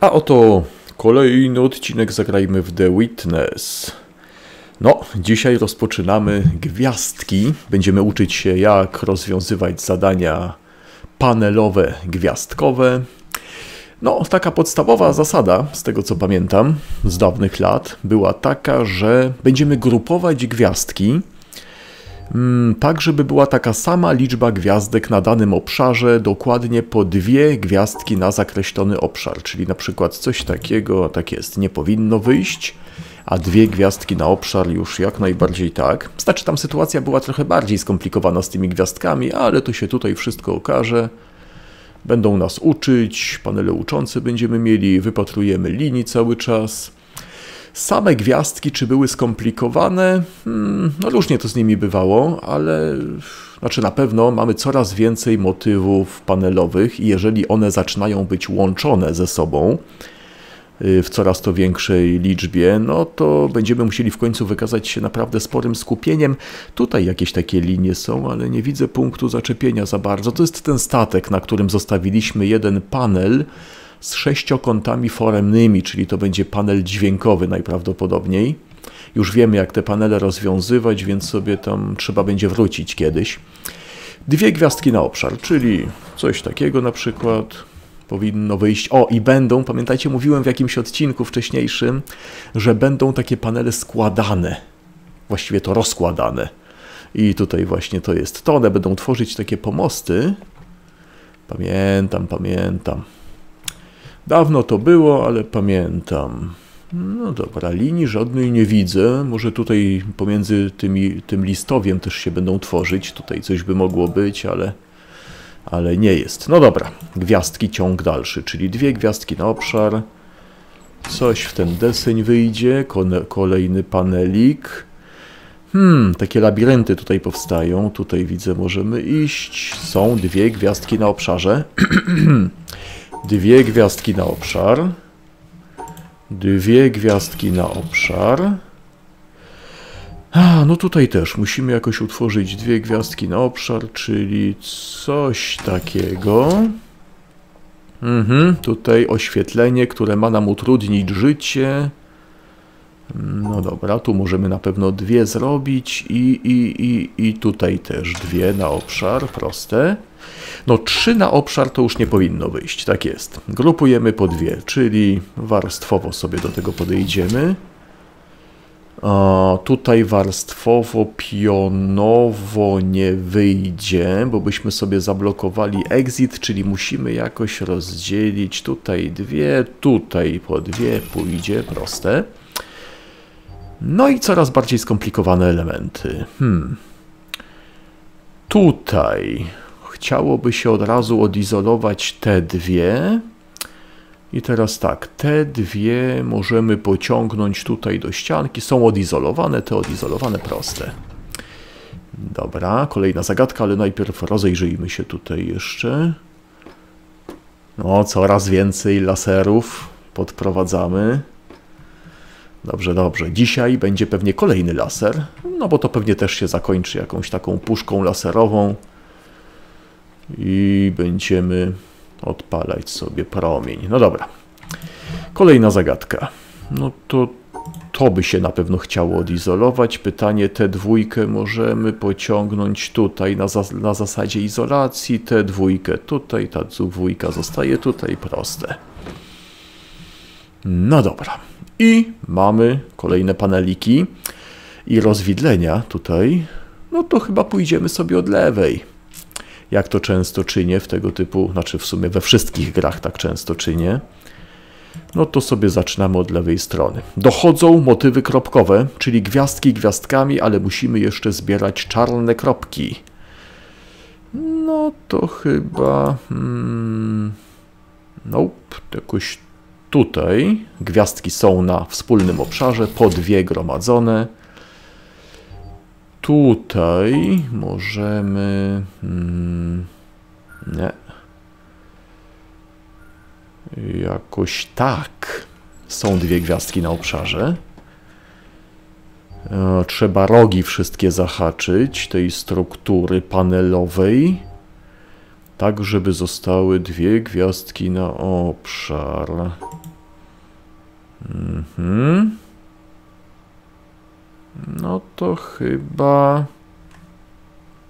A oto kolejny odcinek Zagrajmy w The Witness. No, dzisiaj rozpoczynamy gwiazdki. Będziemy uczyć się, jak rozwiązywać zadania panelowe, gwiazdkowe. No, taka podstawowa zasada, z tego co pamiętam, z dawnych lat, była taka, że będziemy grupować gwiazdki tak żeby była taka sama liczba gwiazdek na danym obszarze, dokładnie po dwie gwiazdki na zakreślony obszar, czyli na przykład coś takiego, tak jest, nie powinno wyjść, a dwie gwiazdki na obszar już jak najbardziej tak. Znaczy tam sytuacja była trochę bardziej skomplikowana z tymi gwiazdkami, ale to się tutaj wszystko okaże. Będą nas uczyć, panele uczące będziemy mieli, wypatrujemy linii cały czas. Same gwiazdki, czy były skomplikowane? Hmm, no różnie to z nimi bywało, ale znaczy na pewno mamy coraz więcej motywów panelowych i jeżeli one zaczynają być łączone ze sobą y, w coraz to większej liczbie, no to będziemy musieli w końcu wykazać się naprawdę sporym skupieniem. Tutaj jakieś takie linie są, ale nie widzę punktu zaczepienia za bardzo. To jest ten statek, na którym zostawiliśmy jeden panel, z sześciokątami foremnymi, czyli to będzie panel dźwiękowy najprawdopodobniej. Już wiemy, jak te panele rozwiązywać, więc sobie tam trzeba będzie wrócić kiedyś. Dwie gwiazdki na obszar, czyli coś takiego na przykład powinno wyjść. O, i będą, pamiętajcie, mówiłem w jakimś odcinku wcześniejszym, że będą takie panele składane. Właściwie to rozkładane. I tutaj właśnie to jest to. One będą tworzyć takie pomosty. Pamiętam, pamiętam. Dawno to było, ale pamiętam. No dobra, linii żadnej nie widzę. Może tutaj pomiędzy tymi, tym listowiem też się będą tworzyć. Tutaj coś by mogło być, ale, ale nie jest. No dobra, gwiazdki ciąg dalszy, czyli dwie gwiazdki na obszar. Coś w ten deseń wyjdzie, kolejny panelik. Hmm, takie labirynty tutaj powstają. Tutaj widzę, możemy iść. Są dwie gwiazdki na obszarze. Dwie gwiazdki na obszar. Dwie gwiazdki na obszar. A, no tutaj też musimy jakoś utworzyć dwie gwiazdki na obszar, czyli coś takiego. Mhm, tutaj oświetlenie, które ma nam utrudnić życie. No dobra, tu możemy na pewno dwie zrobić i, i, i, i tutaj też dwie na obszar, proste. No trzy na obszar to już nie powinno wyjść, tak jest. Grupujemy po dwie, czyli warstwowo sobie do tego podejdziemy. A tutaj warstwowo, pionowo nie wyjdzie, bo byśmy sobie zablokowali exit, czyli musimy jakoś rozdzielić tutaj dwie, tutaj po dwie pójdzie, proste. No i coraz bardziej skomplikowane elementy. Hmm. Tutaj chciałoby się od razu odizolować te dwie. I teraz tak, te dwie możemy pociągnąć tutaj do ścianki. Są odizolowane, te odizolowane proste. Dobra, kolejna zagadka, ale najpierw rozejrzyjmy się tutaj jeszcze. No, coraz więcej laserów podprowadzamy. Dobrze, dobrze. Dzisiaj będzie pewnie kolejny laser, no bo to pewnie też się zakończy jakąś taką puszką laserową i będziemy odpalać sobie promień. No dobra. Kolejna zagadka. No to to by się na pewno chciało odizolować. Pytanie, tę dwójkę możemy pociągnąć tutaj na, na zasadzie izolacji, tę dwójkę tutaj, ta dwójka zostaje tutaj, proste. No dobra. I mamy kolejne paneliki i rozwidlenia tutaj. No to chyba pójdziemy sobie od lewej jak to często czynię w tego typu, znaczy w sumie we wszystkich grach tak często czynię, no to sobie zaczynamy od lewej strony. Dochodzą motywy kropkowe, czyli gwiazdki gwiazdkami, ale musimy jeszcze zbierać czarne kropki. No to chyba... Hmm, nope, jakoś tutaj. Gwiazdki są na wspólnym obszarze, po dwie gromadzone tutaj możemy... Hmm, nie. Jakoś tak. Są dwie gwiazdki na obszarze. E, trzeba rogi wszystkie zahaczyć tej struktury panelowej, tak żeby zostały dwie gwiazdki na obszar. Mhm. No to chyba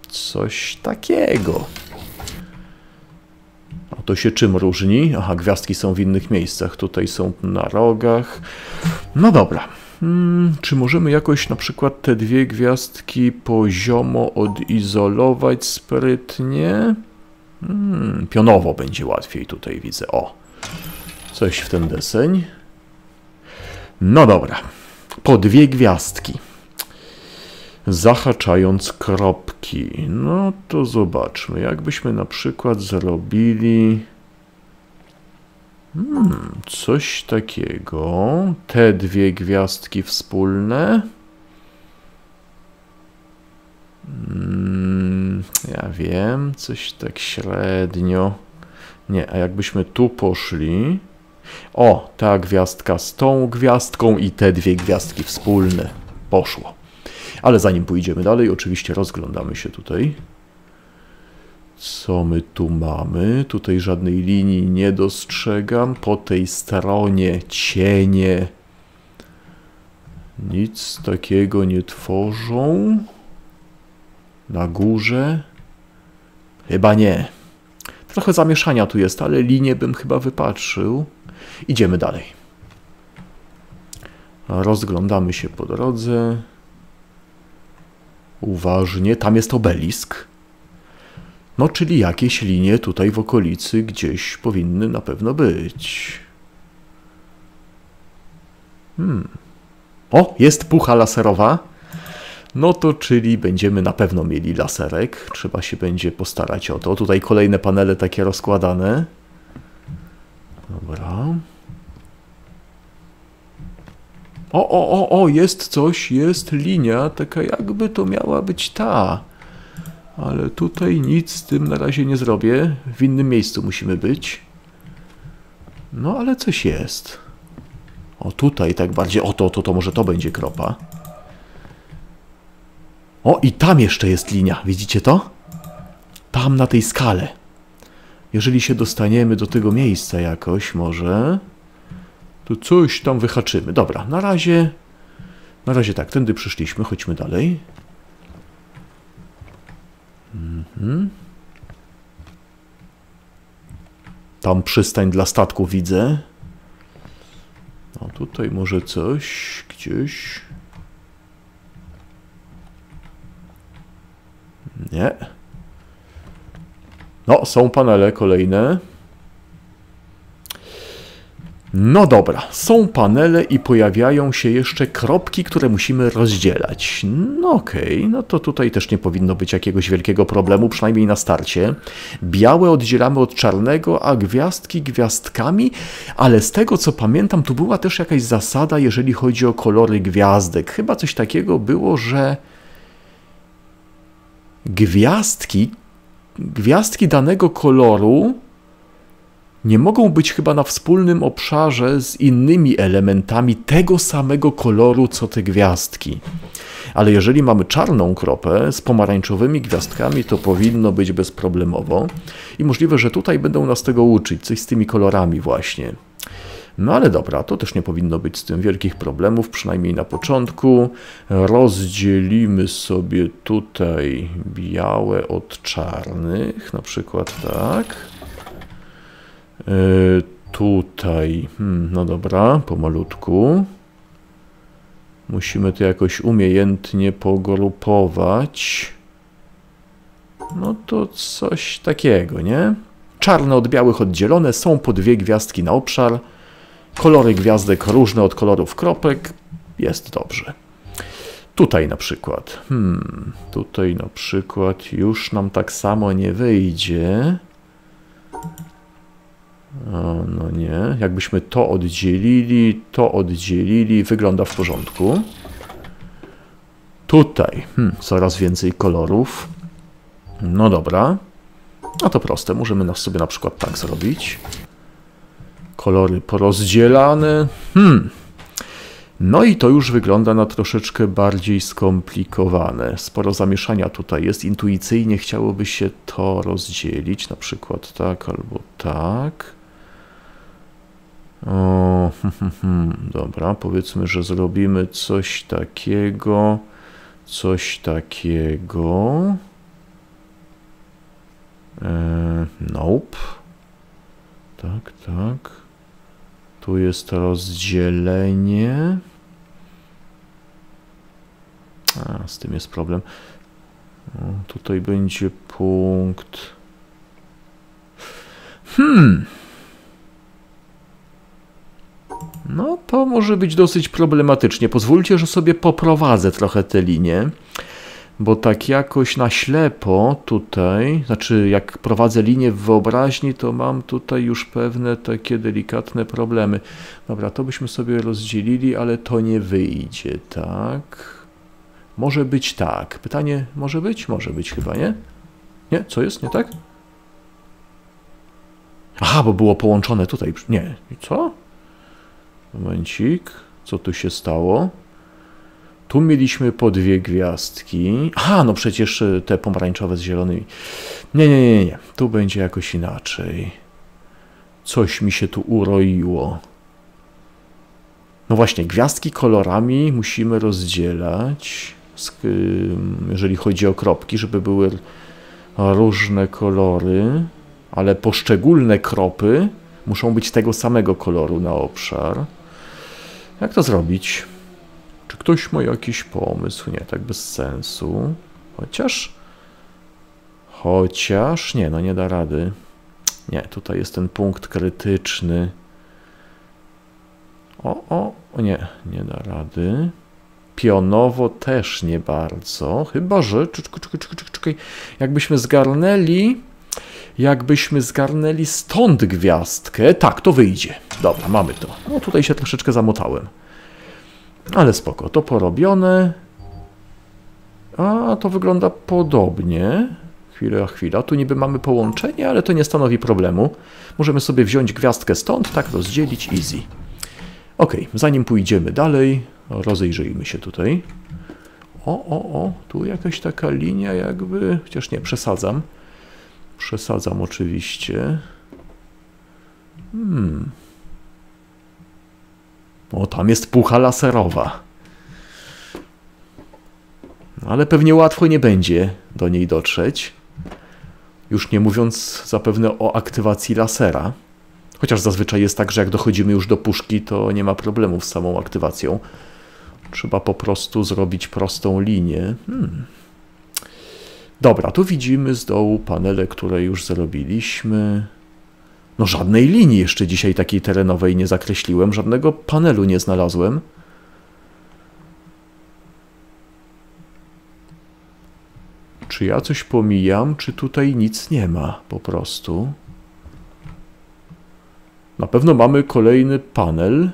coś takiego. A to się czym różni? Aha, gwiazdki są w innych miejscach. Tutaj są na rogach. No dobra. Hmm, czy możemy jakoś na przykład te dwie gwiazdki poziomo odizolować sprytnie? Hmm, pionowo będzie łatwiej tutaj widzę. O, coś w ten deseń. No dobra. Po dwie gwiazdki. Zahaczając kropki. No to zobaczmy. Jakbyśmy na przykład zrobili... Hmm, coś takiego. Te dwie gwiazdki wspólne. Hmm, ja wiem, coś tak średnio. Nie, a jakbyśmy tu poszli. O, ta gwiazdka z tą gwiazdką i te dwie gwiazdki wspólne. Poszło. Ale zanim pójdziemy dalej, oczywiście rozglądamy się tutaj. Co my tu mamy? Tutaj żadnej linii nie dostrzegam. Po tej stronie cienie nic takiego nie tworzą. Na górze? Chyba nie. Trochę zamieszania tu jest, ale linię bym chyba wypatrzył. Idziemy dalej. Rozglądamy się po drodze. Uważnie. Tam jest obelisk. No, czyli jakieś linie tutaj w okolicy gdzieś powinny na pewno być. Hmm. O, jest pucha laserowa. No to czyli będziemy na pewno mieli laserek. Trzeba się będzie postarać o to. Tutaj kolejne panele takie rozkładane. Dobra. O, o, o, o, jest coś, jest linia, taka jakby to miała być ta. Ale tutaj nic z tym na razie nie zrobię. W innym miejscu musimy być. No, ale coś jest. O, tutaj tak bardziej. O, to, to, to może to będzie kropa. O, i tam jeszcze jest linia. Widzicie to? Tam na tej skale. Jeżeli się dostaniemy do tego miejsca jakoś, może to coś tam wyhaczymy. Dobra, na razie, na razie tak, tędy przyszliśmy, chodźmy dalej. Mhm. Tam przystań dla statku widzę. No tutaj może coś gdzieś. Nie. No, są panele kolejne. No dobra, są panele i pojawiają się jeszcze kropki, które musimy rozdzielać. No okej, okay, no to tutaj też nie powinno być jakiegoś wielkiego problemu, przynajmniej na starcie. Białe oddzielamy od czarnego, a gwiazdki gwiazdkami, ale z tego co pamiętam, tu była też jakaś zasada, jeżeli chodzi o kolory gwiazdek. Chyba coś takiego było, że gwiazdki, gwiazdki danego koloru nie mogą być chyba na wspólnym obszarze z innymi elementami tego samego koloru co te gwiazdki. Ale jeżeli mamy czarną kropę z pomarańczowymi gwiazdkami, to powinno być bezproblemowo. I możliwe, że tutaj będą nas tego uczyć, coś z tymi kolorami właśnie. No ale dobra, to też nie powinno być z tym wielkich problemów, przynajmniej na początku. Rozdzielimy sobie tutaj białe od czarnych, na przykład tak. Yy, tutaj, hmm, no dobra, pomalutku. Musimy to jakoś umiejętnie pogrupować. No to coś takiego, nie? Czarne od białych oddzielone, są po dwie gwiazdki na obszar. Kolory gwiazdek różne od kolorów kropek. Jest dobrze. Tutaj na przykład. Hmm, tutaj na przykład już nam tak samo nie wyjdzie. No nie. Jakbyśmy to oddzielili, to oddzielili, wygląda w porządku. Tutaj hmm, coraz więcej kolorów. No dobra. No to proste, możemy nas sobie na przykład tak zrobić. Kolory porozdzielane. Hmm. No i to już wygląda na troszeczkę bardziej skomplikowane. Sporo zamieszania tutaj jest. Intuicyjnie chciałoby się to rozdzielić, na przykład tak albo tak. O, Dobra, powiedzmy, że zrobimy coś takiego, coś takiego. Eee, nope. Tak, tak. Tu jest rozdzielenie. A, z tym jest problem. O, tutaj będzie punkt. Hmm. No, to może być dosyć problematycznie. Pozwólcie, że sobie poprowadzę trochę te linie, bo tak jakoś na ślepo tutaj, znaczy jak prowadzę linię w wyobraźni, to mam tutaj już pewne takie delikatne problemy. Dobra, to byśmy sobie rozdzielili, ale to nie wyjdzie, tak? Może być tak. Pytanie, może być? Może być chyba, nie? Nie? Co jest? Nie tak? Aha, bo było połączone tutaj. Nie. Co? Momencik. Co tu się stało? Tu mieliśmy po dwie gwiazdki. Aha, no przecież e, te pomarańczowe z zielonymi. Nie, nie, nie, nie. Tu będzie jakoś inaczej. Coś mi się tu uroiło. No właśnie, gwiazdki kolorami musimy rozdzielać, jeżeli chodzi o kropki, żeby były różne kolory, ale poszczególne kropy muszą być tego samego koloru na obszar. Jak to zrobić? Czy ktoś ma jakiś pomysł? Nie, tak bez sensu. Chociaż... Chociaż... Nie, no nie da rady. Nie, tutaj jest ten punkt krytyczny. O, o, o nie, nie da rady. Pionowo też nie bardzo. Chyba, że... Czekaj, czekaj, czekaj, czekaj. Jakbyśmy zgarnęli jakbyśmy zgarnęli stąd gwiazdkę. Tak, to wyjdzie. Dobra, mamy to. No tutaj się troszeczkę zamotałem. Ale spoko, to porobione. A to wygląda podobnie. Chwila, chwila. Tu niby mamy połączenie, ale to nie stanowi problemu. Możemy sobie wziąć gwiazdkę stąd, tak rozdzielić, easy. Ok, zanim pójdziemy dalej, rozejrzyjmy się tutaj. O, o, o, tu jakaś taka linia jakby, chociaż nie, przesadzam. Przesadzam oczywiście. Hmm. O, tam jest pucha laserowa. Ale pewnie łatwo nie będzie do niej dotrzeć. Już nie mówiąc zapewne o aktywacji lasera. Chociaż zazwyczaj jest tak, że jak dochodzimy już do puszki, to nie ma problemu z samą aktywacją. Trzeba po prostu zrobić prostą linię. Hmm. Dobra, tu widzimy z dołu panele, które już zrobiliśmy. No żadnej linii jeszcze dzisiaj takiej terenowej nie zakreśliłem, żadnego panelu nie znalazłem. Czy ja coś pomijam, czy tutaj nic nie ma po prostu? Na pewno mamy kolejny panel.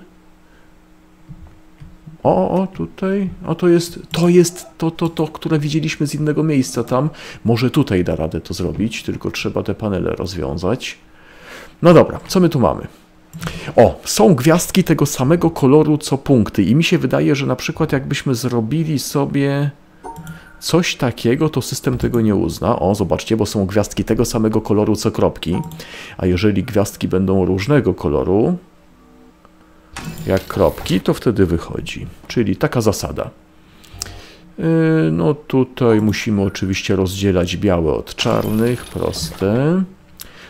O, o, tutaj, o to jest, to jest to, to, to, które widzieliśmy z innego miejsca tam. Może tutaj da radę to zrobić, tylko trzeba te panele rozwiązać. No dobra, co my tu mamy? O, są gwiazdki tego samego koloru co punkty i mi się wydaje, że na przykład jakbyśmy zrobili sobie coś takiego, to system tego nie uzna. O, zobaczcie, bo są gwiazdki tego samego koloru co kropki, a jeżeli gwiazdki będą różnego koloru, jak kropki, to wtedy wychodzi. Czyli taka zasada. Yy, no tutaj musimy oczywiście rozdzielać białe od czarnych, proste.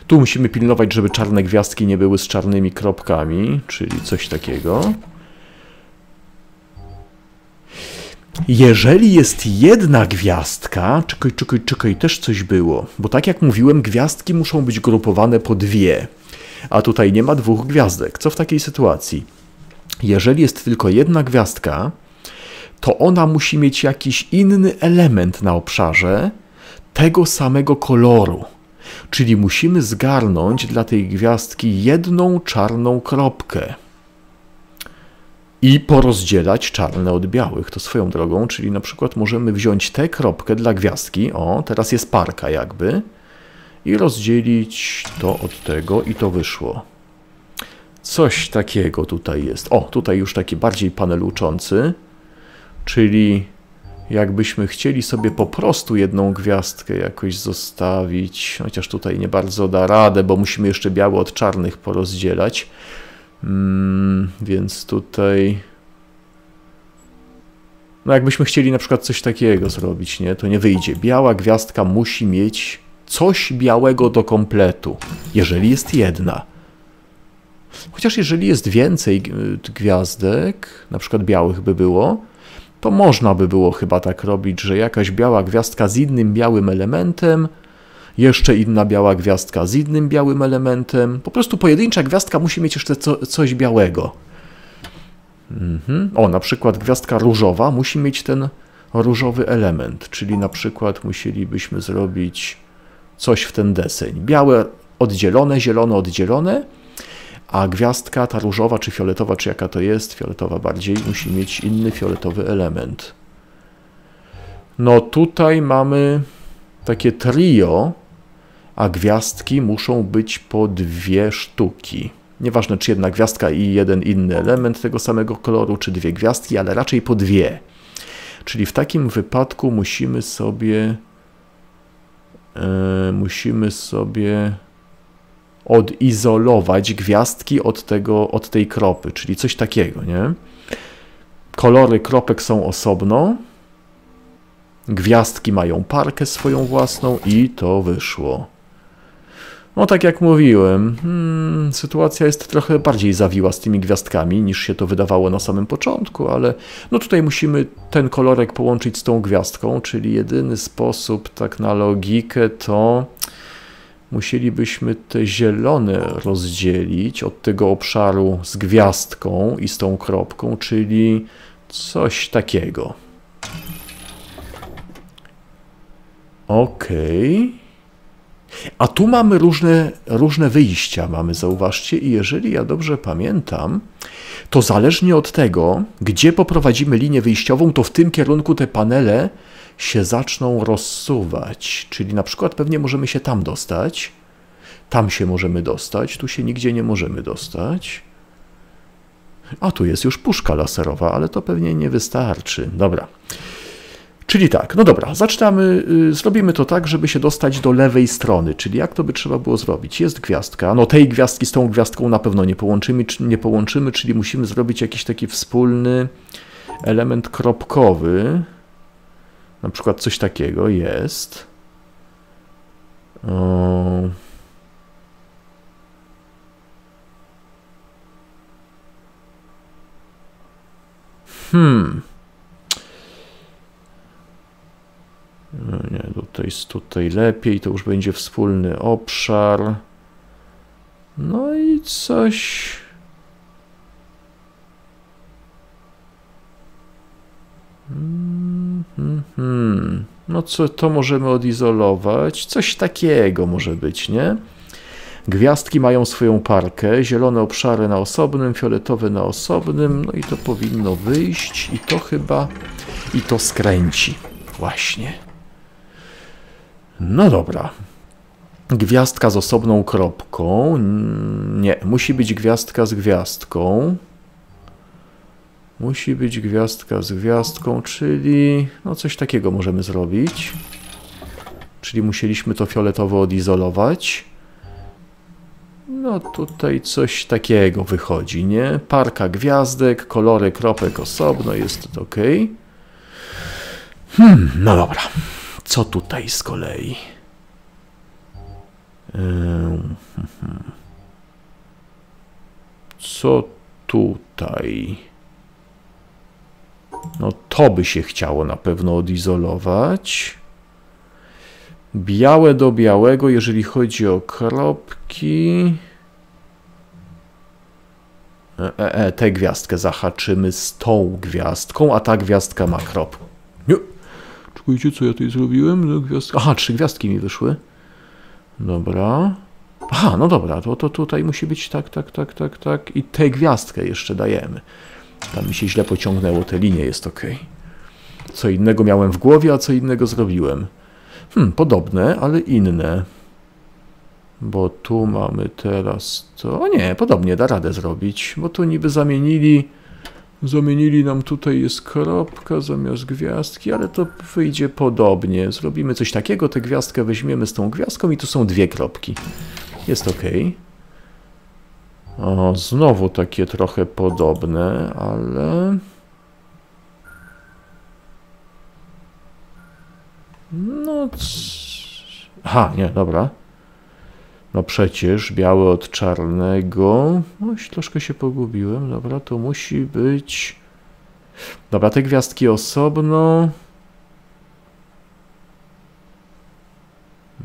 Tu musimy pilnować, żeby czarne gwiazdki nie były z czarnymi kropkami, czyli coś takiego. Jeżeli jest jedna gwiazdka, czekaj, czekaj, czekaj, też coś było, bo tak jak mówiłem, gwiazdki muszą być grupowane po dwie, a tutaj nie ma dwóch gwiazdek. Co w takiej sytuacji? Jeżeli jest tylko jedna gwiazdka, to ona musi mieć jakiś inny element na obszarze tego samego koloru. Czyli musimy zgarnąć dla tej gwiazdki jedną czarną kropkę i porozdzielać czarne od białych. To swoją drogą, czyli na przykład możemy wziąć tę kropkę dla gwiazdki, o, teraz jest parka jakby, i rozdzielić to od tego i to wyszło. Coś takiego tutaj jest. O, tutaj już taki bardziej panel uczący, czyli jakbyśmy chcieli sobie po prostu jedną gwiazdkę jakoś zostawić, chociaż tutaj nie bardzo da radę, bo musimy jeszcze białe od czarnych porozdzielać, Mm, więc tutaj... No jakbyśmy chcieli na przykład coś takiego zrobić, nie? To nie wyjdzie. Biała gwiazdka musi mieć coś białego do kompletu, jeżeli jest jedna. Chociaż jeżeli jest więcej gwiazdek, na przykład białych by było, to można by było chyba tak robić, że jakaś biała gwiazdka z innym białym elementem, jeszcze inna biała gwiazdka z innym białym elementem. Po prostu pojedyncza gwiazdka musi mieć jeszcze co, coś białego. Mhm. O, na przykład gwiazdka różowa musi mieć ten różowy element, czyli na przykład musielibyśmy zrobić coś w ten deseń. Białe oddzielone, zielone oddzielone, a gwiazdka ta różowa czy fioletowa, czy jaka to jest, fioletowa bardziej, musi mieć inny fioletowy element. No tutaj mamy takie trio, a gwiazdki muszą być po dwie sztuki. Nieważne, czy jedna gwiazdka i jeden inny element tego samego koloru, czy dwie gwiazdki, ale raczej po dwie. Czyli w takim wypadku musimy sobie yy, musimy sobie odizolować gwiazdki od, tego, od tej kropy, czyli coś takiego, nie? Kolory kropek są osobno, gwiazdki mają parkę swoją własną i to wyszło. No tak jak mówiłem, hmm, sytuacja jest trochę bardziej zawiła z tymi gwiazdkami niż się to wydawało na samym początku, ale no tutaj musimy ten kolorek połączyć z tą gwiazdką, czyli jedyny sposób tak na logikę to musielibyśmy te zielone rozdzielić od tego obszaru z gwiazdką i z tą kropką, czyli coś takiego. Okej. Okay. A tu mamy różne, różne wyjścia, mamy, zauważcie, i jeżeli ja dobrze pamiętam, to zależnie od tego, gdzie poprowadzimy linię wyjściową, to w tym kierunku te panele się zaczną rozsuwać. Czyli na przykład pewnie możemy się tam dostać, tam się możemy dostać, tu się nigdzie nie możemy dostać. A tu jest już puszka laserowa, ale to pewnie nie wystarczy. Dobra. Czyli tak, no dobra, zaczynamy, y, zrobimy to tak, żeby się dostać do lewej strony, czyli jak to by trzeba było zrobić? Jest gwiazdka, no tej gwiazdki z tą gwiazdką na pewno nie połączymy, nie połączymy czyli musimy zrobić jakiś taki wspólny element kropkowy, na przykład coś takiego jest. O... Hmm. No nie, tutaj, tutaj lepiej, to już będzie wspólny obszar. No i coś... Hmm, hmm, hmm. No co to możemy odizolować? Coś takiego może być, nie? Gwiazdki mają swoją parkę, zielone obszary na osobnym, fioletowe na osobnym, no i to powinno wyjść i to chyba i to skręci. Właśnie. No dobra. Gwiazdka z osobną kropką. Nie, musi być gwiazdka z gwiazdką. Musi być gwiazdka z gwiazdką, czyli no coś takiego możemy zrobić. Czyli musieliśmy to fioletowo odizolować. No tutaj coś takiego wychodzi, nie? Parka gwiazdek, kolory kropek osobno, jest ok. Hmm, no dobra. Co tutaj z kolei? Co tutaj? No to by się chciało na pewno odizolować. Białe do białego, jeżeli chodzi o kropki. E, e, e, tę gwiazdkę zahaczymy z tą gwiazdką, a ta gwiazdka ma kropkę. Nie. Czekajcie, co ja tutaj zrobiłem? No, gwiazdka. Aha, trzy gwiazdki mi wyszły. Dobra. Aha, no dobra, to, to tutaj musi być tak, tak, tak, tak, tak. I tę gwiazdkę jeszcze dajemy. Tam mi się źle pociągnęło, te linie jest ok. Co innego miałem w głowie, a co innego zrobiłem. Hmm, podobne, ale inne. Bo tu mamy teraz to... O nie, podobnie da radę zrobić, bo tu niby zamienili... Zamienili nam tutaj jest kropka zamiast gwiazdki, ale to wyjdzie podobnie. Zrobimy coś takiego, tę gwiazdkę weźmiemy z tą gwiazdką i tu są dwie kropki. Jest ok. O, znowu takie trochę podobne, ale... No... Aha, nie, dobra. No przecież białe od czarnego. No, troszkę się pogubiłem. Dobra, to musi być... Dobra, te gwiazdki osobno.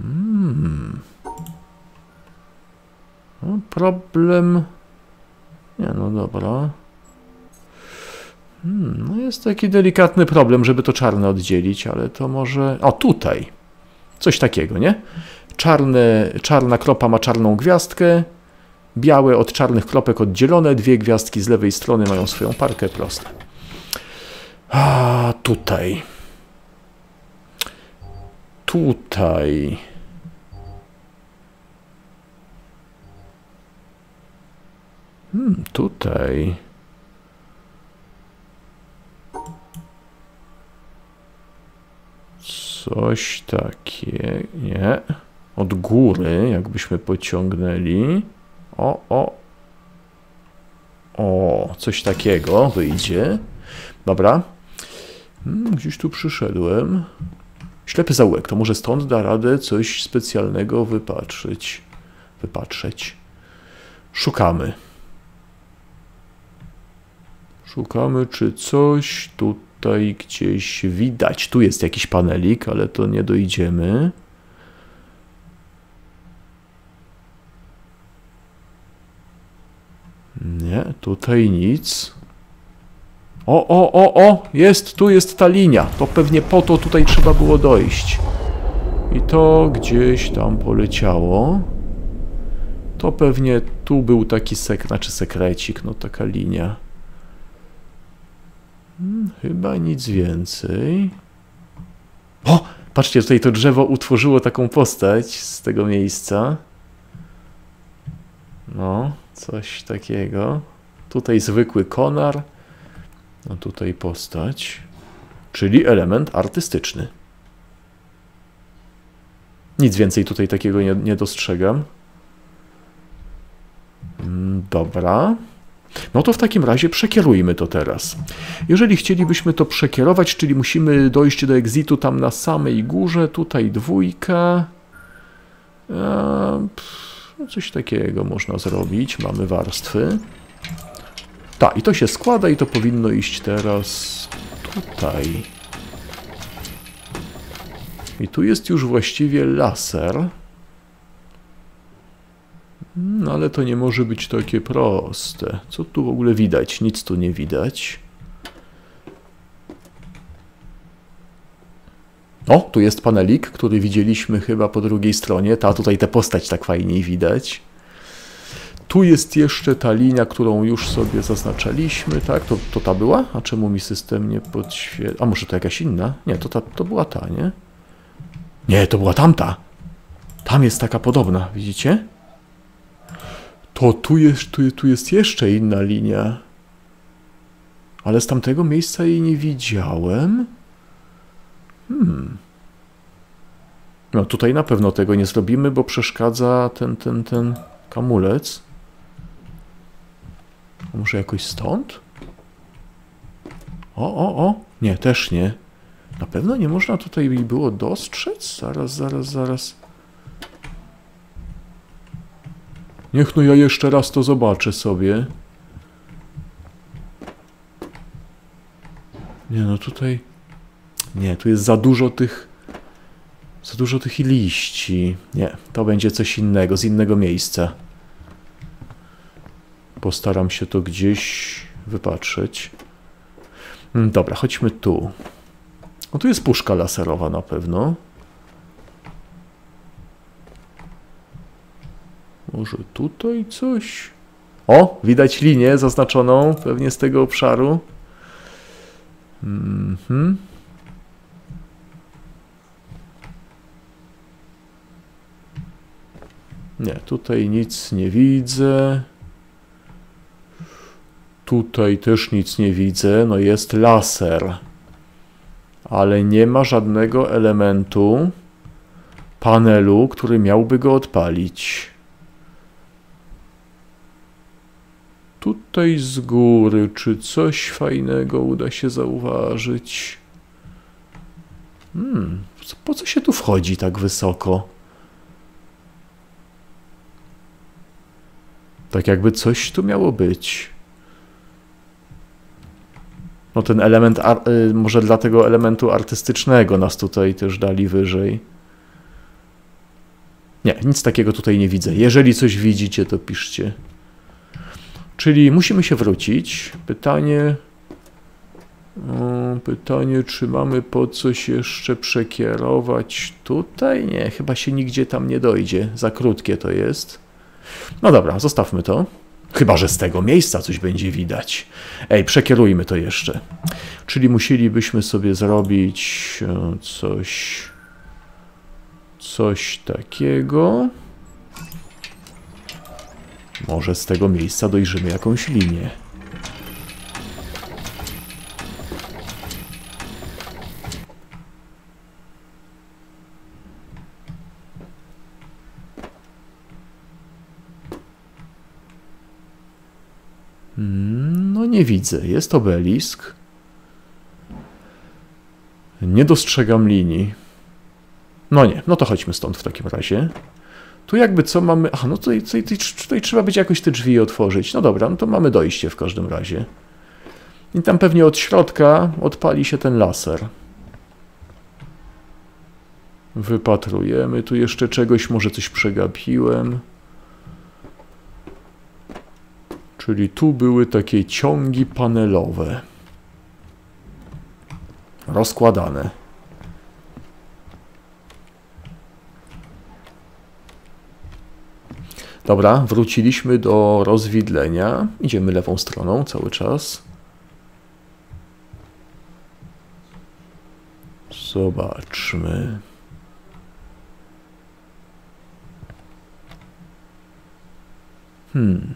Hmm. No, problem... Nie, no dobra. Hmm, no jest taki delikatny problem, żeby to czarne oddzielić, ale to może... O, tutaj. Coś takiego, nie? Czarne, czarna kropa ma czarną gwiazdkę, białe od czarnych kropek oddzielone, dwie gwiazdki z lewej strony mają swoją parkę proste. A tutaj. Tutaj. Hmm, tutaj. Coś takie. Nie. Od góry, jakbyśmy pociągnęli. O, o. O, coś takiego wyjdzie. Dobra. Hmm, gdzieś tu przyszedłem. Ślepy zaułek, to może stąd da radę coś specjalnego wypatrzyć. Wypatrzeć. Szukamy. Szukamy, czy coś tutaj gdzieś widać. Tu jest jakiś panelik, ale to nie dojdziemy. Nie, tutaj nic. O, o, o, o, jest, tu jest ta linia. To pewnie po to tutaj trzeba było dojść. I to gdzieś tam poleciało. To pewnie tu był taki sek, znaczy sekrecik, no taka linia. Chyba nic więcej. O! Patrzcie, tutaj to drzewo utworzyło taką postać z tego miejsca. No, coś takiego. Tutaj zwykły konar. A tutaj postać, czyli element artystyczny. Nic więcej tutaj takiego nie, nie dostrzegam. Mm, dobra. No to w takim razie przekierujmy to teraz. Jeżeli chcielibyśmy to przekierować, czyli musimy dojść do exitu tam na samej górze, tutaj dwójka. No coś takiego można zrobić. Mamy warstwy. Tak, i to się składa i to powinno iść teraz tutaj. I tu jest już właściwie laser. No ale to nie może być takie proste. Co tu w ogóle widać? Nic tu nie widać. O, tu jest panelik, który widzieliśmy chyba po drugiej stronie. Ta tutaj tę postać tak fajniej widać. Tu jest jeszcze ta linia, którą już sobie zaznaczaliśmy, tak? To, to ta była? A czemu mi system nie podświetla? A może to jakaś inna? Nie, to, ta, to była ta, nie? Nie, to była tamta. Tam jest taka podobna, widzicie? To tu jest, tu, tu jest jeszcze inna linia. Ale z tamtego miejsca jej nie widziałem. Hmm. No tutaj na pewno tego nie zrobimy, bo przeszkadza ten, ten, ten kamulec. Może jakoś stąd? O, o, o. Nie, też nie. Na pewno nie można tutaj było dostrzec? Zaraz, zaraz, zaraz. Niech no ja jeszcze raz to zobaczę sobie. Nie no tutaj... Nie, tu jest za dużo tych... Za dużo tych liści. Nie, to będzie coś innego, z innego miejsca. Postaram się to gdzieś wypatrzeć. Mm, dobra, chodźmy tu. No tu jest puszka laserowa na pewno. Może tutaj coś? O, widać linię zaznaczoną pewnie z tego obszaru. Mhm. Nie, tutaj nic nie widzę. Tutaj też nic nie widzę. No jest laser. Ale nie ma żadnego elementu panelu, który miałby go odpalić. Tutaj z góry, czy coś fajnego uda się zauważyć? Hmm, po co się tu wchodzi tak wysoko? Tak jakby coś tu miało być. No ten element, y, może dla tego elementu artystycznego nas tutaj też dali wyżej. Nie, nic takiego tutaj nie widzę. Jeżeli coś widzicie, to piszcie. Czyli musimy się wrócić. Pytanie... Pytanie, czy mamy po coś jeszcze przekierować tutaj? Nie, chyba się nigdzie tam nie dojdzie. Za krótkie to jest. No dobra, zostawmy to. Chyba, że z tego miejsca coś będzie widać. Ej, przekierujmy to jeszcze. Czyli musielibyśmy sobie zrobić e, coś... Coś takiego. Może z tego miejsca dojrzymy jakąś linię. Hmm, no nie widzę. Jest obelisk. Nie dostrzegam linii. No nie, no to chodźmy stąd w takim razie. Tu jakby co mamy... Aha, no tutaj, tutaj, tutaj trzeba będzie jakoś te drzwi otworzyć. No dobra, no to mamy dojście w każdym razie. I tam pewnie od środka odpali się ten laser. Wypatrujemy. Tu jeszcze czegoś, może coś przegapiłem. Czyli tu były takie ciągi panelowe. Rozkładane. Dobra, wróciliśmy do rozwidlenia. Idziemy lewą stroną cały czas. Zobaczmy. Hmm.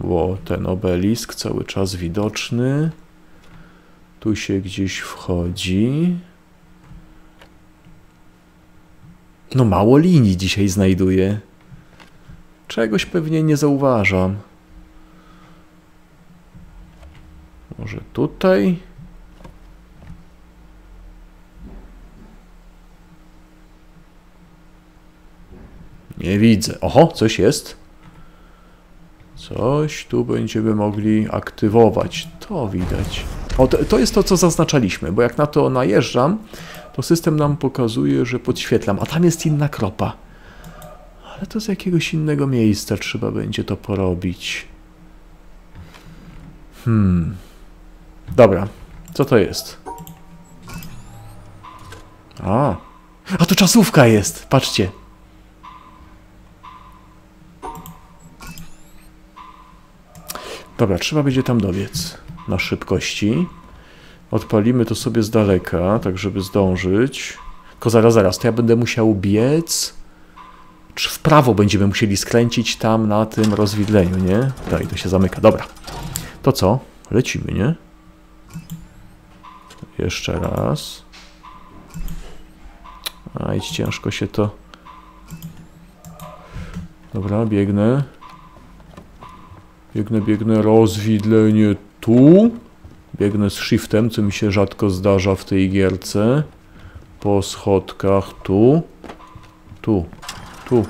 Bo ten obelisk cały czas widoczny. Tu się gdzieś wchodzi. No mało linii dzisiaj znajduję. Czegoś pewnie nie zauważam. Może tutaj? Nie widzę. Oho, coś jest. Coś tu będziemy mogli aktywować. To widać. O, to, to jest to, co zaznaczaliśmy, bo jak na to najeżdżam, to system nam pokazuje, że podświetlam, a tam jest inna kropa. Ale to z jakiegoś innego miejsca trzeba będzie to porobić. Hmm. Dobra. Co to jest? A. A to czasówka jest. Patrzcie. Dobra, trzeba będzie tam dobiec na szybkości. Odpalimy to sobie z daleka, tak żeby zdążyć. Tylko zaraz, zaraz, to ja będę musiał biec. Czy w prawo będziemy musieli skręcić tam na tym rozwidleniu, nie? Tak, to się zamyka. Dobra. To co? Lecimy, nie? Jeszcze raz. A, idź, ciężko się to... Dobra, biegnę. Biegnę, biegnę. Rozwidlenie tu. Biegnę z shiftem, co mi się rzadko zdarza w tej gierce. Po schodkach tu. Tu. Tu.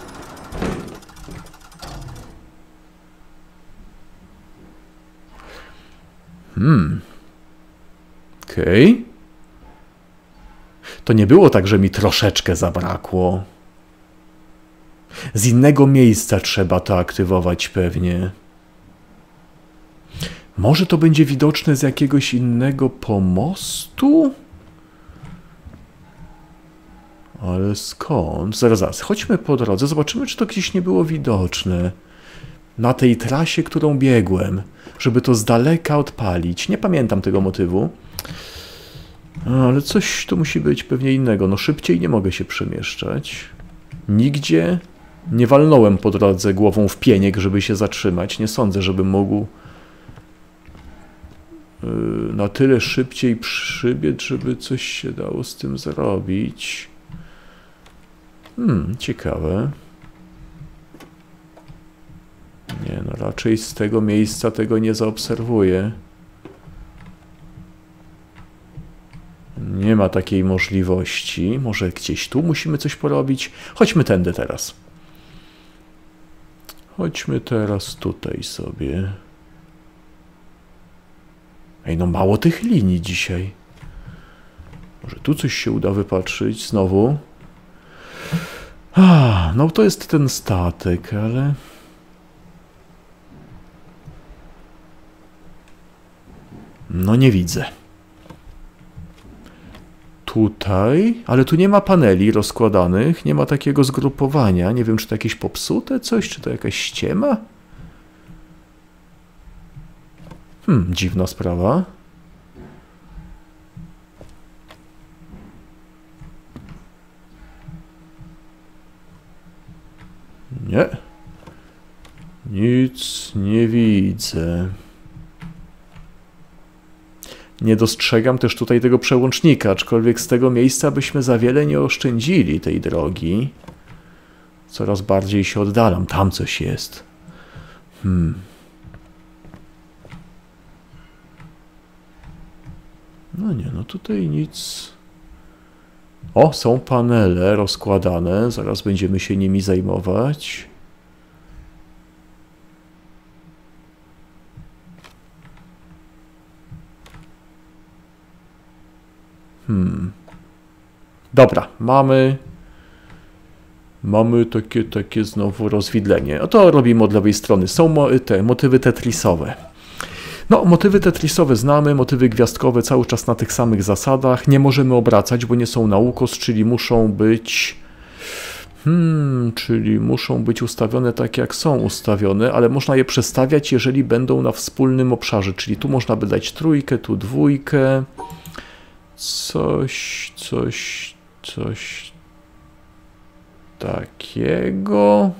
Hmm. Okej. Okay. To nie było tak, że mi troszeczkę zabrakło. Z innego miejsca trzeba to aktywować pewnie. Może to będzie widoczne z jakiegoś innego pomostu? Ale skąd? Zaraz, zaraz, chodźmy po drodze, zobaczymy, czy to gdzieś nie było widoczne. Na tej trasie, którą biegłem, żeby to z daleka odpalić. Nie pamiętam tego motywu. Ale coś tu musi być pewnie innego. No szybciej nie mogę się przemieszczać. Nigdzie nie walnąłem po drodze głową w pieniek, żeby się zatrzymać. Nie sądzę, żebym mógł Y, na tyle szybciej przybiec, żeby coś się dało z tym zrobić. Hmm, ciekawe. Nie, no raczej z tego miejsca tego nie zaobserwuję. Nie ma takiej możliwości. Może gdzieś tu musimy coś porobić? Chodźmy tędy teraz. Chodźmy teraz tutaj sobie. Ej, no mało tych linii dzisiaj. Może tu coś się uda wypatrzyć znowu. A, no to jest ten statek, ale... No nie widzę. Tutaj, ale tu nie ma paneli rozkładanych, nie ma takiego zgrupowania. Nie wiem, czy to jakieś popsute coś, czy to jakaś ściema? Hmm, dziwna sprawa. Nie. Nic nie widzę. Nie dostrzegam też tutaj tego przełącznika, aczkolwiek z tego miejsca byśmy za wiele nie oszczędzili tej drogi. Coraz bardziej się oddalam. Tam coś jest. Hmm. No nie, no tutaj nic. O, są panele rozkładane. Zaraz będziemy się nimi zajmować. Hmm. Dobra, mamy mamy takie, takie znowu rozwidlenie. O to robimy od lewej strony. Są te motywy tetrisowe. No, motywy tetrisowe znamy, motywy gwiazdkowe cały czas na tych samych zasadach. Nie możemy obracać, bo nie są na ukos, czyli muszą być... Hmm, czyli muszą być ustawione tak, jak są ustawione, ale można je przestawiać, jeżeli będą na wspólnym obszarze. Czyli tu można by dać trójkę, tu dwójkę. Coś, coś, coś takiego.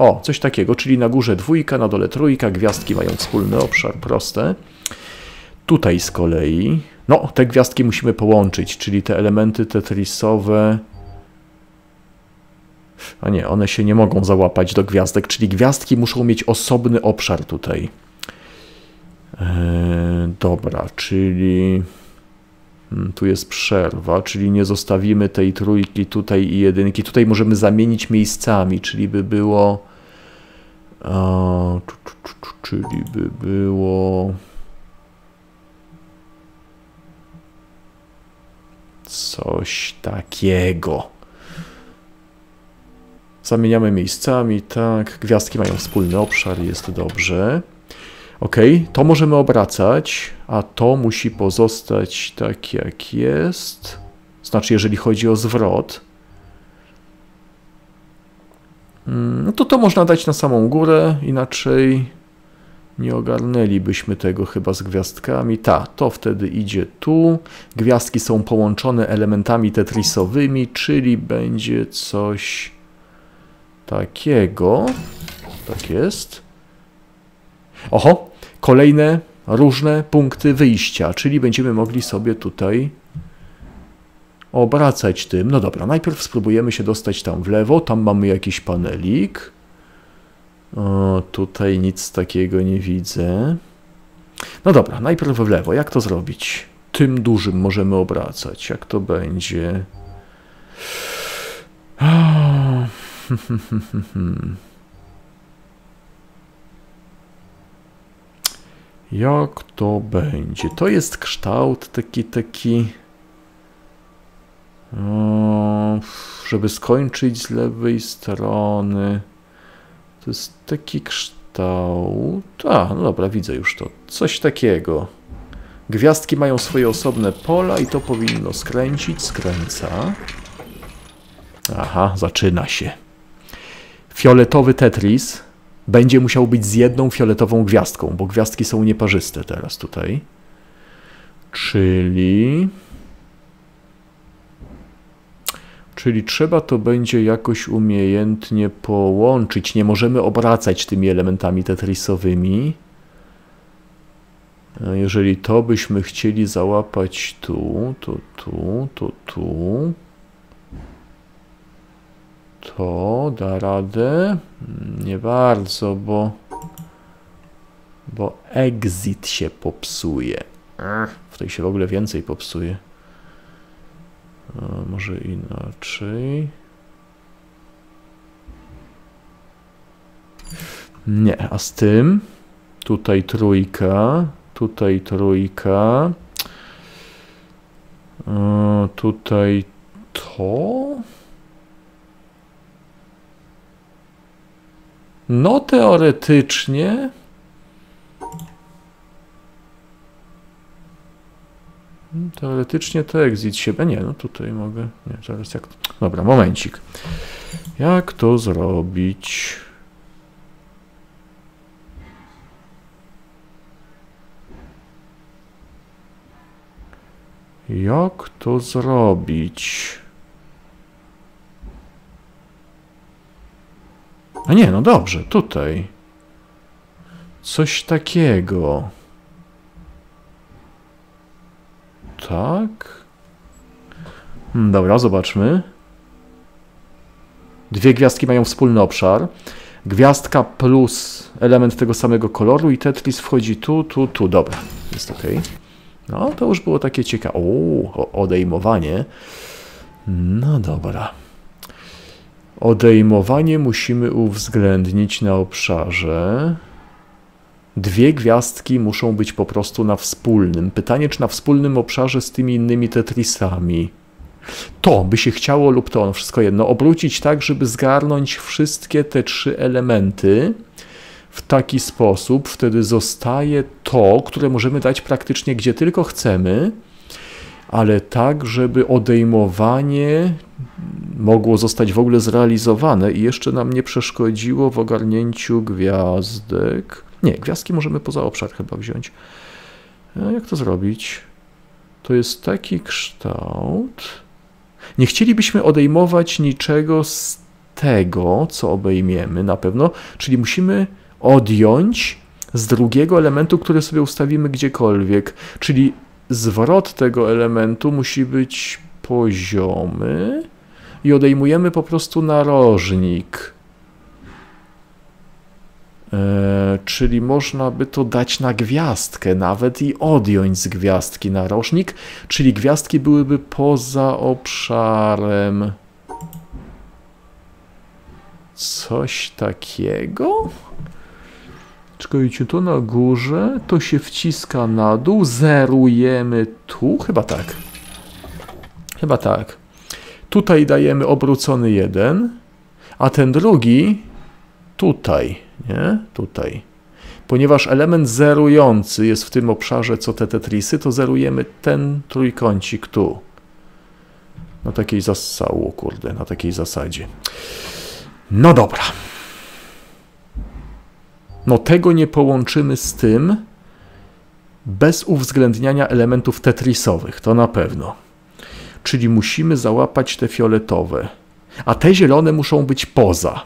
O, coś takiego, czyli na górze dwójka, na dole trójka, gwiazdki mają wspólny obszar, proste. Tutaj z kolei, no, te gwiazdki musimy połączyć, czyli te elementy tetrisowe. A nie, one się nie mogą załapać do gwiazdek, czyli gwiazdki muszą mieć osobny obszar tutaj. Eee, dobra, czyli hmm, tu jest przerwa, czyli nie zostawimy tej trójki tutaj i jedynki. Tutaj możemy zamienić miejscami, czyli by było czyli by było... Coś takiego. Zamieniamy miejscami, tak. Gwiazdki mają wspólny obszar, jest dobrze. Ok, to możemy obracać, a to musi pozostać tak jak jest. Znaczy, jeżeli chodzi o zwrot. Mm, no to to można dać na samą górę, inaczej nie ogarnęlibyśmy tego chyba z gwiazdkami. Ta, to wtedy idzie tu. Gwiazdki są połączone elementami tetrisowymi, czyli będzie coś takiego. Tak jest. Oho, kolejne różne punkty wyjścia, czyli będziemy mogli sobie tutaj obracać tym. No dobra, najpierw spróbujemy się dostać tam w lewo, tam mamy jakiś panelik. O, tutaj nic takiego nie widzę. No dobra, najpierw w lewo. Jak to zrobić? Tym dużym możemy obracać. Jak to będzie? Jak to będzie? To jest kształt taki, taki żeby skończyć z lewej strony. To jest taki kształt. A, no dobra, widzę już to. Coś takiego. Gwiazdki mają swoje osobne pola i to powinno skręcić. Skręca. Aha, zaczyna się. Fioletowy Tetris będzie musiał być z jedną fioletową gwiazdką, bo gwiazdki są nieparzyste teraz tutaj. Czyli Czyli trzeba to będzie jakoś umiejętnie połączyć. Nie możemy obracać tymi elementami tetrisowymi. Jeżeli to byśmy chcieli załapać tu, to tu, to tu, to da radę? Nie bardzo, bo bo exit się popsuje. W tej się w ogóle więcej popsuje. A może inaczej. Nie, a z tym tutaj trójka, tutaj trójka, e, tutaj to. No teoretycznie Teoretycznie to exit się... Nie, no tutaj mogę... Nie, teraz jak... Dobra, momencik. Jak to zrobić? Jak to zrobić? A nie, no dobrze, tutaj. Coś takiego. Tak. Hmm, dobra, zobaczmy. Dwie gwiazdki mają wspólny obszar. Gwiazdka plus element tego samego koloru i Tetris wchodzi tu, tu, tu. Dobra, jest ok. No, to już było takie ciekawe. Odejmowanie. No dobra. Odejmowanie musimy uwzględnić na obszarze. Dwie gwiazdki muszą być po prostu na wspólnym. Pytanie, czy na wspólnym obszarze z tymi innymi Tetrisami. To by się chciało lub to, no wszystko jedno, obrócić tak, żeby zgarnąć wszystkie te trzy elementy w taki sposób, wtedy zostaje to, które możemy dać praktycznie gdzie tylko chcemy, ale tak, żeby odejmowanie mogło zostać w ogóle zrealizowane i jeszcze nam nie przeszkodziło w ogarnięciu gwiazdek. Nie, gwiazdki możemy poza obszar chyba wziąć. Jak to zrobić? To jest taki kształt. Nie chcielibyśmy odejmować niczego z tego, co obejmiemy na pewno, czyli musimy odjąć z drugiego elementu, który sobie ustawimy gdziekolwiek, czyli zwrot tego elementu musi być poziomy i odejmujemy po prostu narożnik. E, czyli można by to dać na gwiazdkę nawet i odjąć z gwiazdki narożnik, czyli gwiazdki byłyby poza obszarem. Coś takiego? Czekajcie, to na górze, to się wciska na dół, zerujemy tu, chyba tak. Chyba tak. Tutaj dajemy obrócony jeden, a ten drugi tutaj, nie? Tutaj. Ponieważ element zerujący jest w tym obszarze co te tetrisy, to zerujemy ten trójkącik tu. Na takiej zasadzie, kurde, na takiej zasadzie. No dobra. No tego nie połączymy z tym bez uwzględniania elementów tetrisowych, to na pewno. Czyli musimy załapać te fioletowe, a te zielone muszą być poza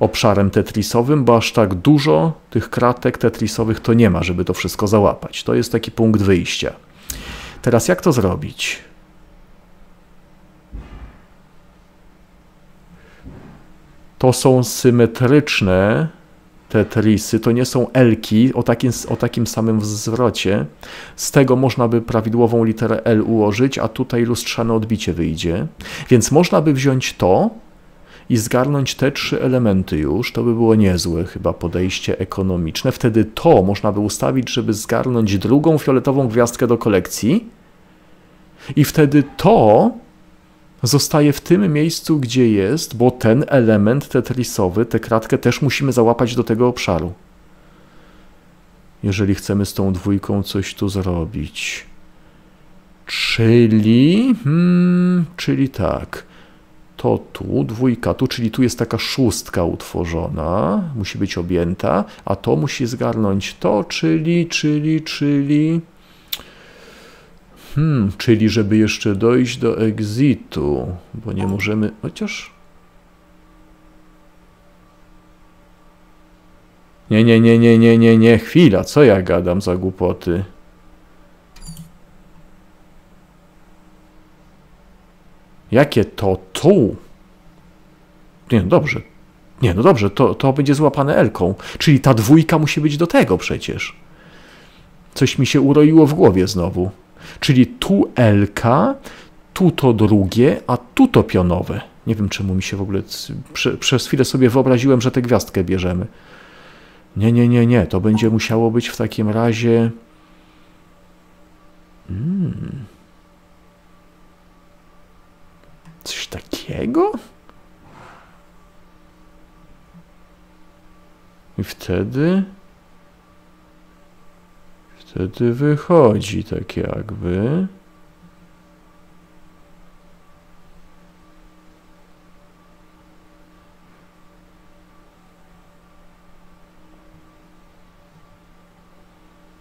obszarem tetrisowym, bo aż tak dużo tych kratek tetrisowych to nie ma, żeby to wszystko załapać. To jest taki punkt wyjścia. Teraz jak to zrobić? To są symetryczne tetrisy, to nie są elki o takim, o takim samym zwrocie. Z tego można by prawidłową literę L ułożyć, a tutaj lustrzane odbicie wyjdzie. Więc można by wziąć to, i zgarnąć te trzy elementy już, to by było niezłe chyba podejście ekonomiczne. Wtedy to można by ustawić, żeby zgarnąć drugą fioletową gwiazdkę do kolekcji i wtedy to zostaje w tym miejscu, gdzie jest, bo ten element tetrisowy, tę kratkę też musimy załapać do tego obszaru. Jeżeli chcemy z tą dwójką coś tu zrobić. Czyli, hmm, czyli tak to tu, dwójka tu, czyli tu jest taka szóstka utworzona, musi być objęta, a to musi zgarnąć to, czyli, czyli, czyli... Hmm, czyli żeby jeszcze dojść do exitu, bo nie możemy, chociaż... Nie, nie, nie, nie, nie, nie, nie, chwila, co ja gadam za głupoty? Jakie to tu? Nie, dobrze. Nie, no dobrze, to, to będzie złapane Elką. Czyli ta dwójka musi być do tego przecież. Coś mi się uroiło w głowie znowu. Czyli tu Elka, tu to drugie, a tu to pionowe. Nie wiem, czemu mi się w ogóle. Prze, przez chwilę sobie wyobraziłem, że tę gwiazdkę bierzemy. Nie, nie, nie, nie. To będzie musiało być w takim razie. Hmm. Takiego? I wtedy. Wtedy wychodzi tak jakby.